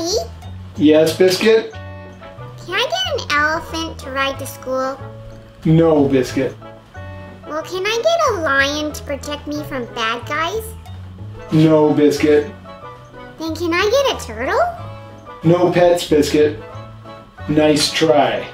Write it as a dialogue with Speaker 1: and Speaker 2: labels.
Speaker 1: Daddy,
Speaker 2: Yes, Biscuit?
Speaker 1: can I get an elephant to ride to school?
Speaker 2: No, Biscuit.
Speaker 1: Well, can I get a lion to protect me from bad guys?
Speaker 2: No, Biscuit.
Speaker 1: Then can I get a turtle?
Speaker 2: No pets, Biscuit. Nice try.